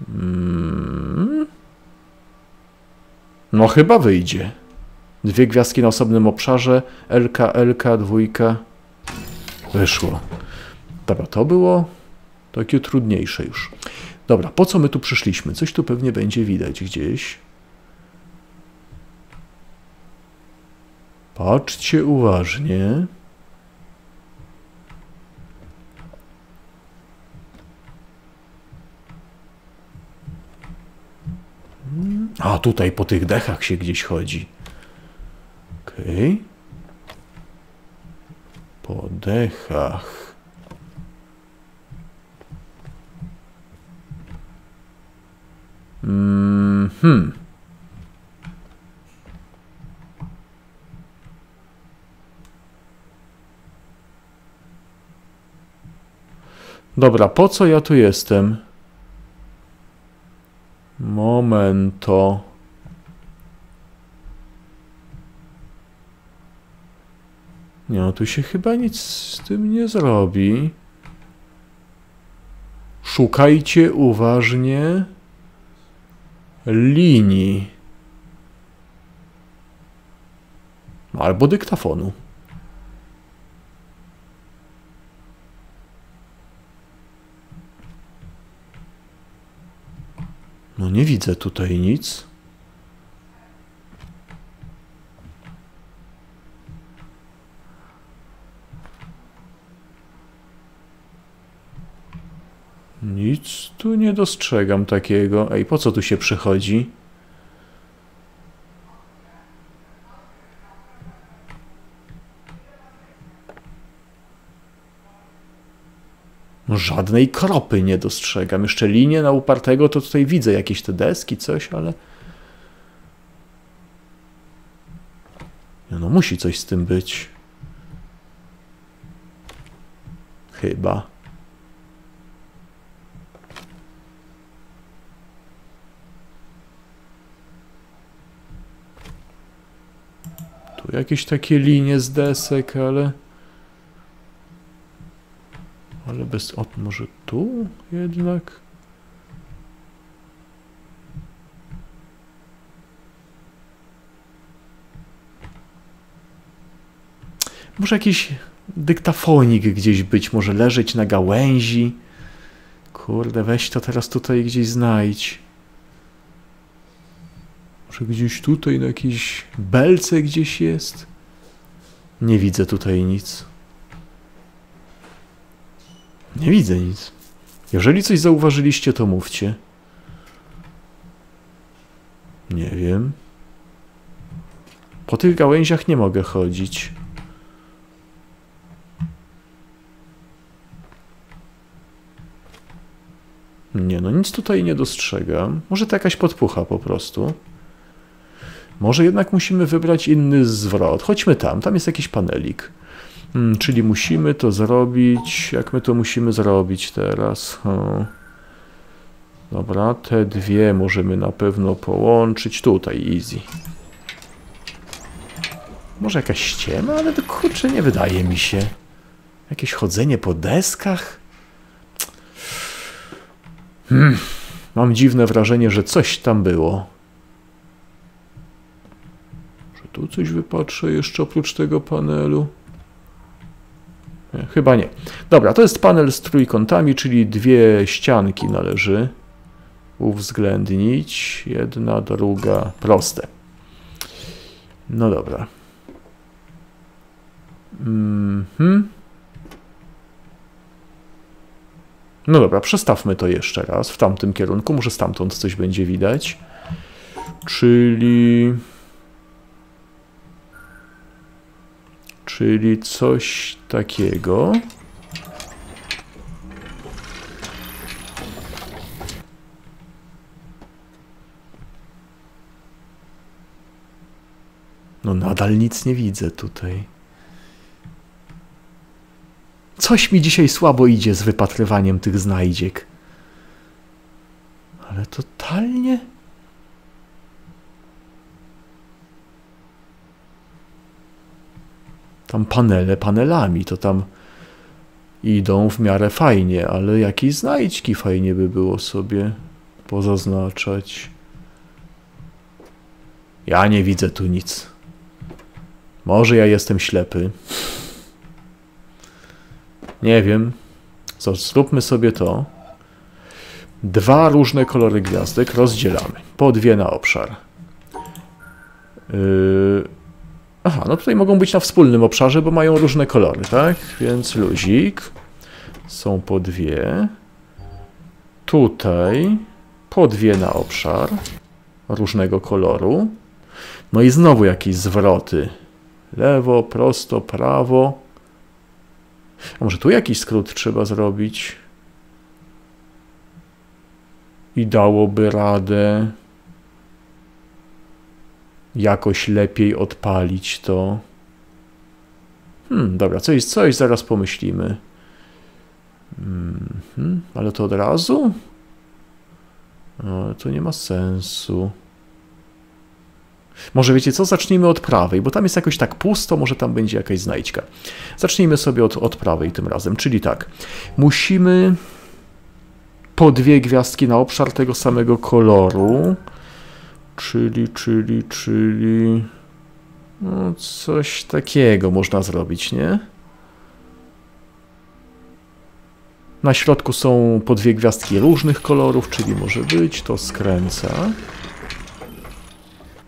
Hmm. No chyba wyjdzie. Dwie gwiazdki na osobnym obszarze. LK, LK, dwójka. Wyszło. Dobra, to było takie trudniejsze już. Dobra, po co my tu przyszliśmy? Coś tu pewnie będzie widać gdzieś. Patrzcie uważnie. A tutaj po tych dechach się gdzieś chodzi. Okej. Okay. Po dechach. Mm hmm. Dobra, po co ja tu jestem? Momento. No tu się chyba nic z tym nie zrobi. Szukajcie uważnie linii. Albo dyktafonu. No nie widzę tutaj nic. Nic tu nie dostrzegam takiego. Ej, po co tu się przychodzi? No żadnej kropy nie dostrzegam. Jeszcze linię na upartego to tutaj widzę jakieś te deski, coś, ale... No musi coś z tym być. Chyba. Tu jakieś takie linie z desek, ale... Ale bez... O, może tu jednak? Może jakiś dyktafonik gdzieś być, może leżeć na gałęzi. Kurde, weź to teraz tutaj gdzieś znajdź. Może gdzieś tutaj na jakiejś belce gdzieś jest? Nie widzę tutaj nic. Nie widzę nic. Jeżeli coś zauważyliście, to mówcie. Nie wiem. Po tych gałęziach nie mogę chodzić. Nie, no nic tutaj nie dostrzegam. Może to jakaś podpucha po prostu. Może jednak musimy wybrać inny zwrot. Chodźmy tam, tam jest jakiś panelik. Hmm, czyli musimy to zrobić. Jak my to musimy zrobić teraz? O. Dobra, te dwie możemy na pewno połączyć. Tutaj, easy. Może jakaś ściema, ale to kurczę nie wydaje mi się. Jakieś chodzenie po deskach? Hmm. Mam dziwne wrażenie, że coś tam było. Czy tu coś wypatrzę jeszcze oprócz tego panelu? Nie, chyba nie. Dobra, to jest panel z trójkątami, czyli dwie ścianki należy uwzględnić. Jedna, druga, proste. No dobra. Mhm. No dobra, przestawmy to jeszcze raz w tamtym kierunku. Może stamtąd coś będzie widać. Czyli... Czyli coś takiego. No nadal nic nie widzę tutaj. Coś mi dzisiaj słabo idzie z wypatrywaniem tych znajdziek. Ale totalnie. Tam panele panelami, to tam idą w miarę fajnie, ale jakieś znajdźki fajnie by było sobie pozaznaczać. Ja nie widzę tu nic. Może ja jestem ślepy. Nie wiem. Co, zróbmy sobie to. Dwa różne kolory gwiazdek rozdzielamy. Po dwie na obszar. Yy... Aha, no tutaj mogą być na wspólnym obszarze, bo mają różne kolory, tak? Więc luzik. Są po dwie. Tutaj po dwie na obszar różnego koloru. No i znowu jakieś zwroty. Lewo, prosto, prawo. A może tu jakiś skrót trzeba zrobić? I dałoby radę jakoś lepiej odpalić to. Hmm, dobra, coś, coś zaraz pomyślimy. Hmm, ale to od razu? to nie ma sensu. Może wiecie co? Zacznijmy od prawej, bo tam jest jakoś tak pusto, może tam będzie jakaś znajdźka. Zacznijmy sobie od, od prawej tym razem, czyli tak. Musimy po dwie gwiazdki na obszar tego samego koloru, czyli, czyli, czyli... No, coś takiego można zrobić, nie? Na środku są po dwie gwiazdki różnych kolorów, czyli może być, to skręca.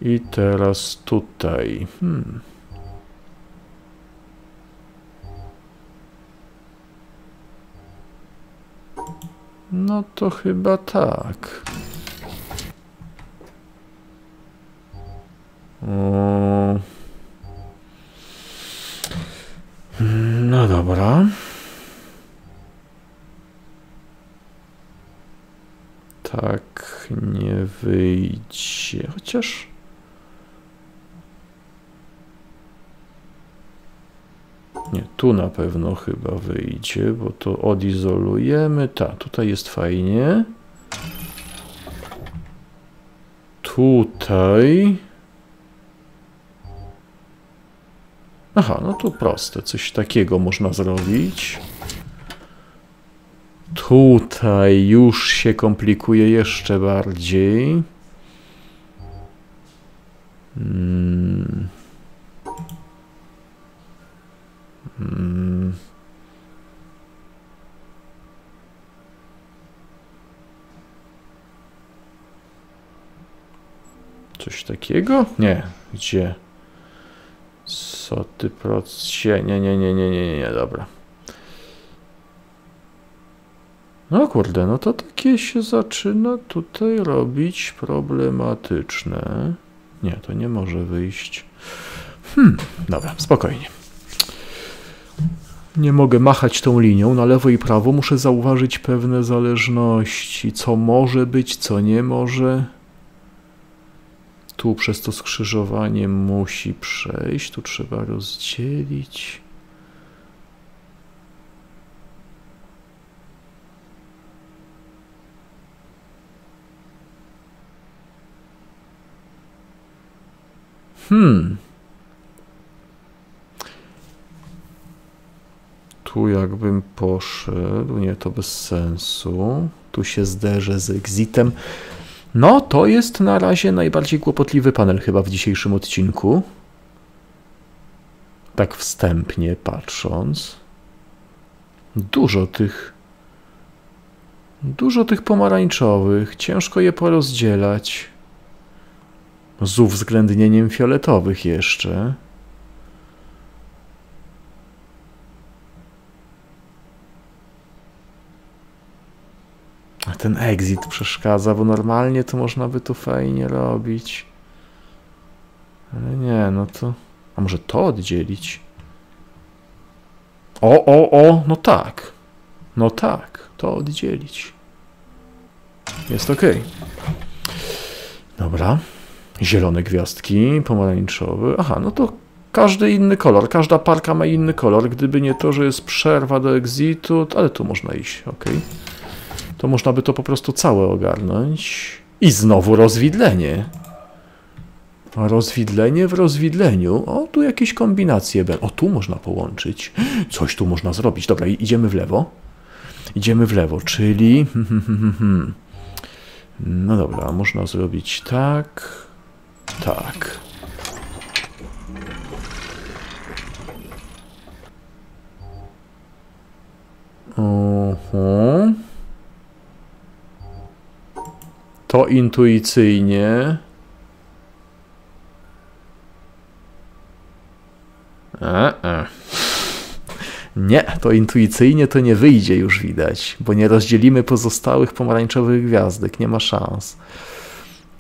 I teraz tutaj. Hmm. No to chyba tak. No dobra. Tak nie wyjdzie. Chociaż. Nie, tu na pewno chyba wyjdzie, bo to odizolujemy. Tak, tutaj jest fajnie. Tutaj. Aha, no to proste. Coś takiego można zrobić. Tutaj już się komplikuje jeszcze bardziej. Hmm. Hmm. Coś takiego? Nie. Gdzie? Co ty procie? Nie, nie, nie, nie, nie, nie, dobra. No kurde, no to takie się zaczyna tutaj robić problematyczne. Nie, to nie może wyjść. Hmm, dobra, spokojnie. Nie mogę machać tą linią na lewo i prawo, muszę zauważyć pewne zależności, co może być, co nie może. Tu przez to skrzyżowanie musi przejść, tu trzeba rozdzielić. Hmm. Tu jakbym poszedł, nie, to bez sensu. Tu się zderzę z exitem. No, to jest na razie najbardziej kłopotliwy panel chyba w dzisiejszym odcinku. Tak wstępnie patrząc. Dużo tych dużo tych pomarańczowych. Ciężko je porozdzielać. Z uwzględnieniem fioletowych jeszcze. Ten exit przeszkadza, bo normalnie to można by to fajnie robić. Ale nie, no to... A może to oddzielić? O, o, o, no tak. No tak, to oddzielić. Jest ok. Dobra. Zielone gwiazdki, pomarańczowy. Aha, no to każdy inny kolor. Każda parka ma inny kolor. Gdyby nie to, że jest przerwa do exitu, ale tu można iść, ok. To można by to po prostu całe ogarnąć. I znowu rozwidlenie. Rozwidlenie w rozwidleniu. O, tu jakieś kombinacje. O, tu można połączyć. Coś tu można zrobić. Dobra, idziemy w lewo. Idziemy w lewo, czyli... No dobra, można zrobić tak, tak. Oho. To intuicyjnie. E -e. Nie, to intuicyjnie to nie wyjdzie już widać, bo nie rozdzielimy pozostałych pomarańczowych gwiazdek, nie ma szans.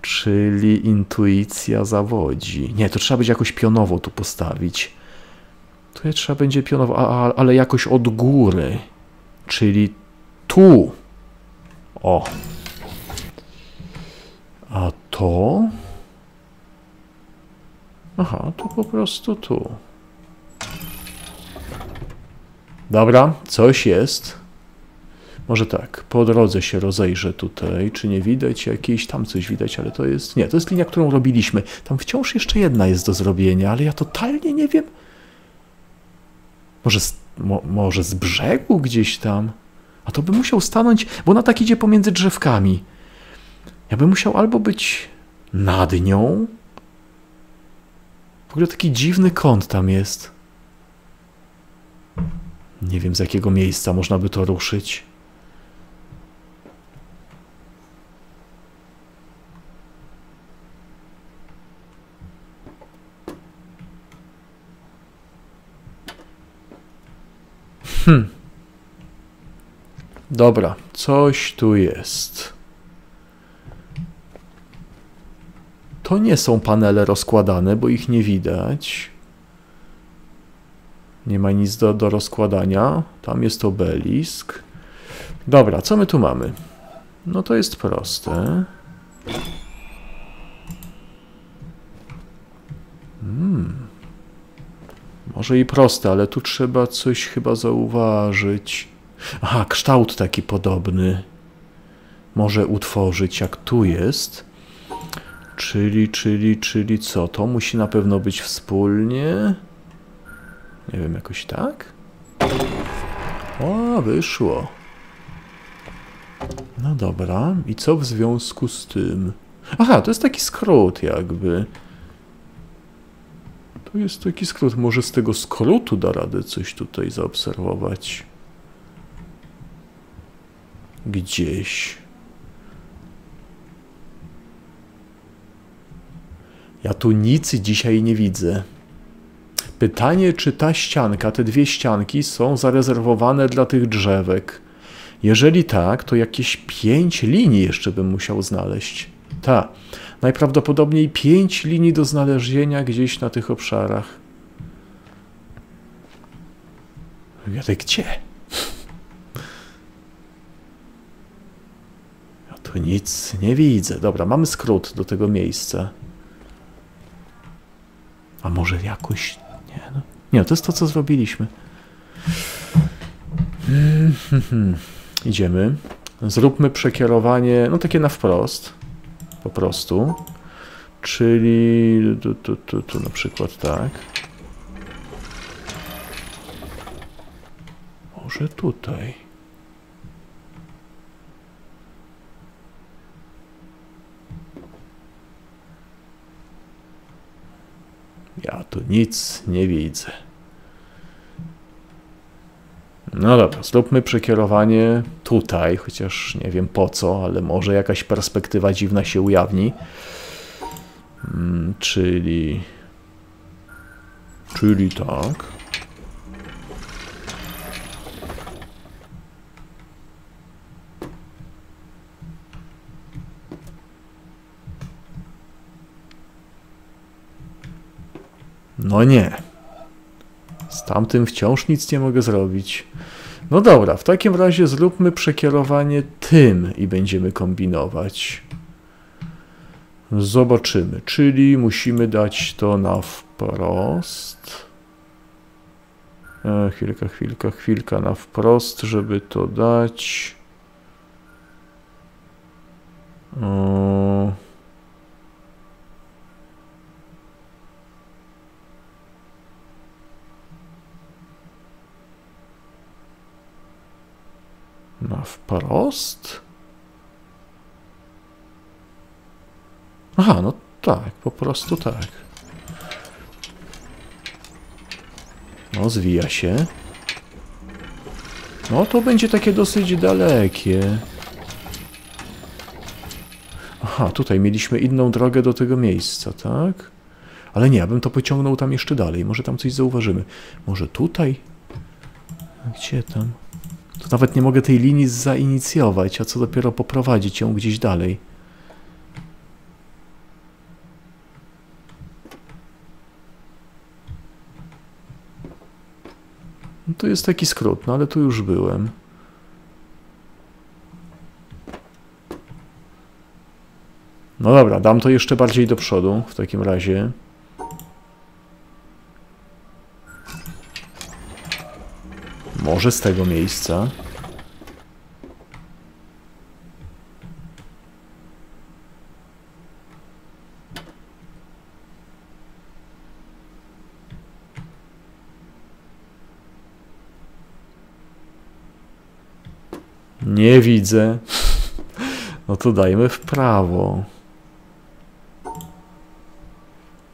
Czyli intuicja zawodzi. Nie, to trzeba będzie jakoś pionowo tu postawić. To trzeba będzie pionowo, a, a, ale jakoś od góry. Czyli tu. O. A to? Aha, to po prostu tu. Dobra, coś jest. Może tak, po drodze się rozejrzę tutaj, czy nie widać jakiejś, tam coś widać, ale to jest, nie, to jest linia, którą robiliśmy. Tam wciąż jeszcze jedna jest do zrobienia, ale ja totalnie nie wiem. Może z, mo, może z brzegu gdzieś tam? A to by musiał stanąć, bo ona tak idzie pomiędzy drzewkami. Ja bym musiał albo być nad nią. W ogóle taki dziwny kąt tam jest. Nie wiem z jakiego miejsca można by to ruszyć. Hmm. Dobra, coś tu jest. To nie są panele rozkładane, bo ich nie widać. Nie ma nic do, do rozkładania. Tam jest obelisk. Dobra, co my tu mamy? No to jest proste. Hmm. Może i proste, ale tu trzeba coś chyba zauważyć. Aha, kształt taki podobny może utworzyć, jak tu jest. Czyli, czyli, czyli co? To musi na pewno być wspólnie. Nie wiem, jakoś tak? O, wyszło. No dobra, i co w związku z tym? Aha, to jest taki skrót jakby. To jest taki skrót. Może z tego skrótu da radę coś tutaj zaobserwować. Gdzieś. Ja tu nic dzisiaj nie widzę. Pytanie, czy ta ścianka, te dwie ścianki są zarezerwowane dla tych drzewek. Jeżeli tak, to jakieś pięć linii jeszcze bym musiał znaleźć. Tak, najprawdopodobniej pięć linii do znalezienia gdzieś na tych obszarach. Ale gdzie? Ja tu nic nie widzę. Dobra, mamy skrót do tego miejsca. A może jakoś nie, no. Nie, to jest to, co zrobiliśmy. Idziemy. Zróbmy przekierowanie, no takie na wprost. Po prostu. Czyli tu, tu, tu, tu na przykład tak. Może tutaj. Ja tu nic nie widzę. No dobra, zróbmy przekierowanie tutaj, chociaż nie wiem po co, ale może jakaś perspektywa dziwna się ujawni. Hmm, czyli... Czyli tak. No nie. Z tamtym wciąż nic nie mogę zrobić. No dobra, w takim razie zróbmy przekierowanie tym i będziemy kombinować. Zobaczymy, czyli musimy dać to na wprost. E, chwilka, chwilka, chwilka na wprost, żeby to dać. O... Na wprost? Aha, no tak, po prostu tak. No, zwija się. No, to będzie takie dosyć dalekie. Aha, tutaj mieliśmy inną drogę do tego miejsca, tak? Ale nie, ja bym to pociągnął tam jeszcze dalej. Może tam coś zauważymy. Może tutaj? Gdzie tam? To nawet nie mogę tej linii zainicjować, a co dopiero poprowadzić ją gdzieś dalej. No tu jest taki skrót, no ale tu już byłem. No dobra, dam to jeszcze bardziej do przodu w takim razie. Może z tego miejsca. Nie widzę. No to dajmy w prawo.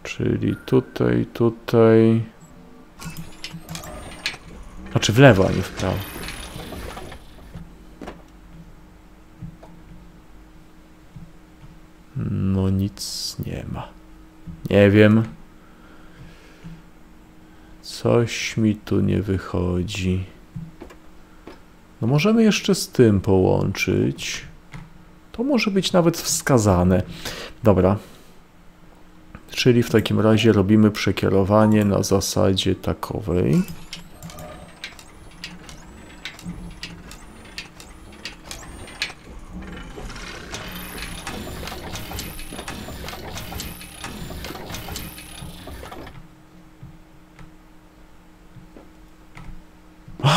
Czyli tutaj, tutaj. Znaczy w lewo, a nie w prawo. No nic nie ma. Nie wiem. Coś mi tu nie wychodzi. No możemy jeszcze z tym połączyć. To może być nawet wskazane. Dobra. Czyli w takim razie robimy przekierowanie na zasadzie takowej.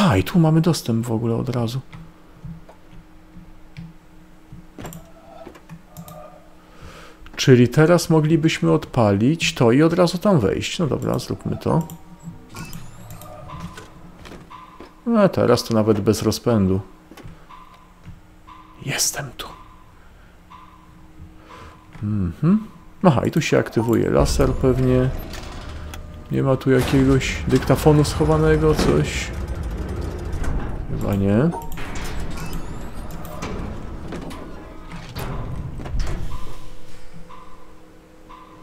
Aha, i tu mamy dostęp w ogóle od razu. Czyli teraz moglibyśmy odpalić to i od razu tam wejść. No dobra, zróbmy to. No teraz to nawet bez rozpędu. Jestem tu. Mhm. Aha, i tu się aktywuje laser pewnie. Nie ma tu jakiegoś dyktafonu schowanego, coś. Chyba nie.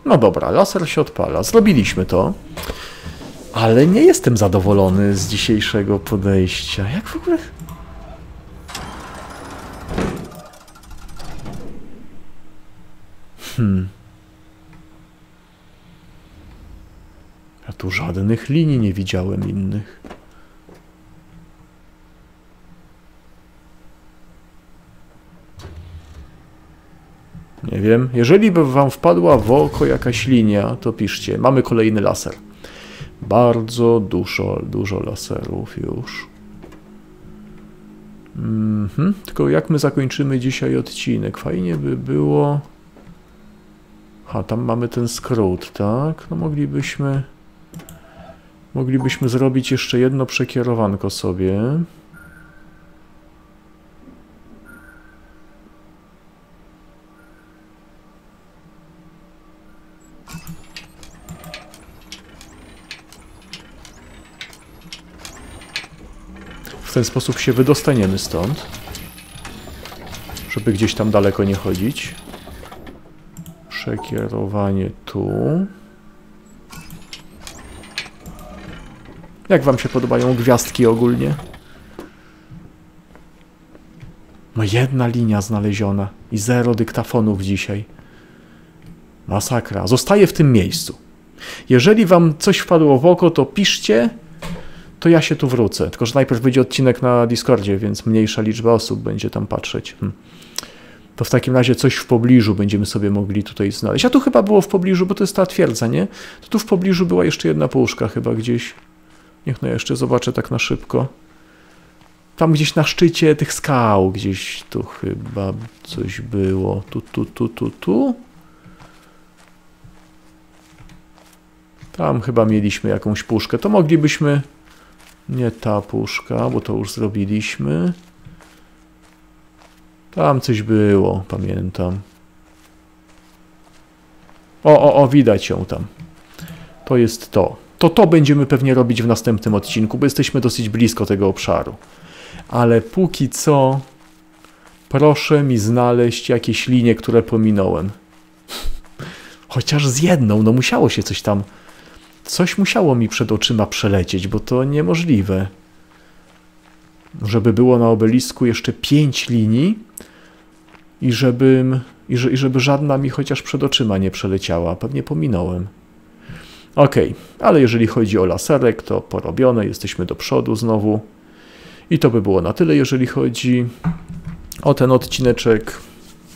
No dobra, laser się odpala. Zrobiliśmy to. Ale nie jestem zadowolony z dzisiejszego podejścia. Jak w ogóle... Hmm. Ja tu żadnych linii nie widziałem innych. Wiem. Jeżeli by wam wpadła w oko jakaś linia, to piszcie. Mamy kolejny laser. Bardzo dużo, dużo laserów już. Mhm. Tylko jak my zakończymy dzisiaj odcinek? Fajnie by było... Ha, tam mamy ten skrót, tak? No moglibyśmy... Moglibyśmy zrobić jeszcze jedno przekierowanko sobie. Ten sposób się wydostaniemy stąd. Żeby gdzieś tam daleko nie chodzić. Przekierowanie tu. Jak wam się podobają gwiazdki ogólnie? No jedna linia znaleziona i zero dyktafonów dzisiaj. Masakra. Zostaje w tym miejscu. Jeżeli wam coś wpadło w oko, to piszcie, to ja się tu wrócę. Tylko, że najpierw będzie odcinek na Discordzie, więc mniejsza liczba osób będzie tam patrzeć. Hmm. To w takim razie coś w pobliżu będziemy sobie mogli tutaj znaleźć. A tu chyba było w pobliżu, bo to jest ta twierdza, nie? To tu w pobliżu była jeszcze jedna puszka chyba gdzieś. Niech no jeszcze zobaczę tak na szybko. Tam gdzieś na szczycie tych skał, gdzieś tu chyba coś było. Tu, tu, tu, tu, tu. Tam chyba mieliśmy jakąś puszkę. To moglibyśmy... Nie ta puszka, bo to już zrobiliśmy. Tam coś było, pamiętam. O, o, o, widać ją tam. To jest to. To to będziemy pewnie robić w następnym odcinku, bo jesteśmy dosyć blisko tego obszaru. Ale póki co proszę mi znaleźć jakieś linie, które pominąłem. Chociaż z jedną, no musiało się coś tam Coś musiało mi przed oczyma przelecieć, bo to niemożliwe. Żeby było na obelisku jeszcze pięć linii i, żebym, i, że, i żeby żadna mi chociaż przed oczyma nie przeleciała. Pewnie pominąłem. Ok, ale jeżeli chodzi o laserek, to porobione, jesteśmy do przodu znowu. I to by było na tyle, jeżeli chodzi o ten odcineczek.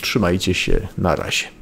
Trzymajcie się, na razie.